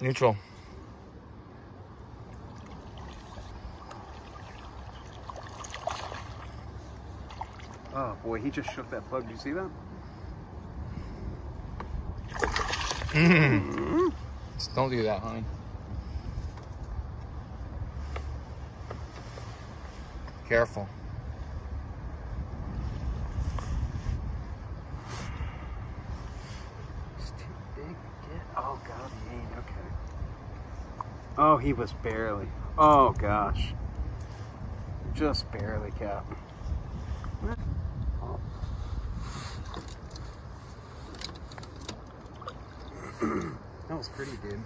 Neutral. Oh boy, he just shook that plug. Do you see that? Mm. Just don't do that, honey. Careful. Oh god, he ain't okay. Oh, he was barely. Oh gosh. Just barely, Cap. that was pretty, dude.